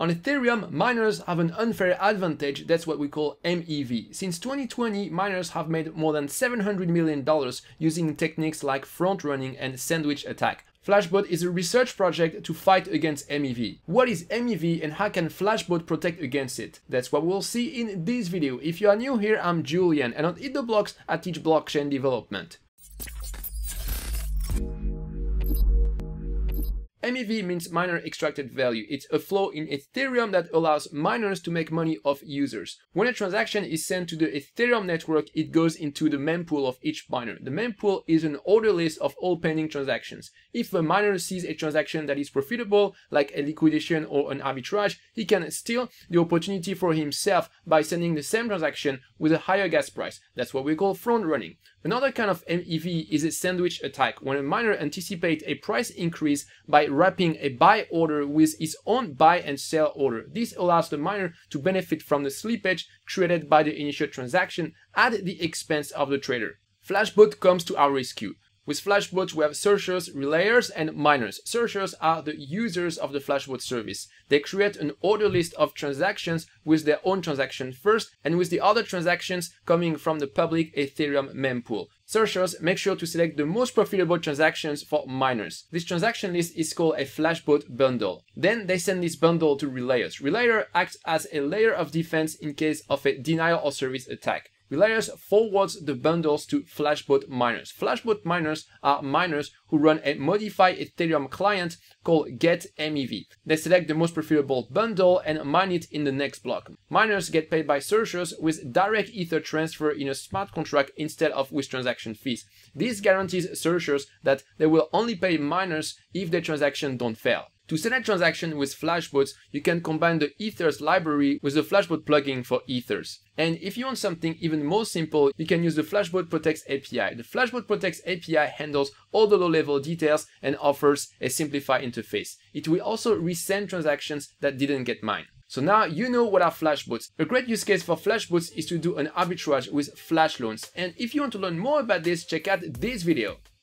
On Ethereum, miners have an unfair advantage, that's what we call MEV. Since 2020, miners have made more than $700 million using techniques like front running and sandwich attack. Flashbot is a research project to fight against MEV. What is MEV and how can Flashbot protect against it? That's what we'll see in this video. If you are new here, I'm Julien and on Eat the Blocks I teach blockchain development. MEV means miner extracted value. It's a flow in Ethereum that allows miners to make money off users. When a transaction is sent to the Ethereum network, it goes into the mempool of each miner. The mempool is an order list of all pending transactions. If a miner sees a transaction that is profitable, like a liquidation or an arbitrage, he can steal the opportunity for himself by sending the same transaction with a higher gas price. That's what we call front running. Another kind of MEV is a sandwich attack, when a miner anticipates a price increase by wrapping a buy order with its own buy and sell order. This allows the miner to benefit from the slippage created by the initial transaction at the expense of the trader. Flashbot comes to our rescue. With Flashbot, we have searchers, relayers, and miners. Searchers are the users of the Flashbot service. They create an order list of transactions with their own transaction first and with the other transactions coming from the public Ethereum mempool. Searchers make sure to select the most profitable transactions for miners. This transaction list is called a Flashbot bundle. Then they send this bundle to relayers. Relayer acts as a layer of defense in case of a denial of service attack. Relayers forwards the bundles to Flashbot miners. Flashbot miners are miners who run a modified Ethereum client called GetMev. They select the most profitable bundle and mine it in the next block. Miners get paid by searchers with direct Ether transfer in a smart contract instead of with transaction fees. This guarantees searchers that they will only pay miners if their transaction don't fail. To select transaction with Flashbots, you can combine the Ethers library with the Flashbot plugin for Ethers. And if you want something even more simple, you can use the Flashbot Protects API. The Flashbot Protects API handles all the low-level details and offers a simplified interface. It will also resend transactions that didn't get mined. So now you know what are flashbots. A great use case for flashbots is to do an arbitrage with flash loans. And if you want to learn more about this, check out this video.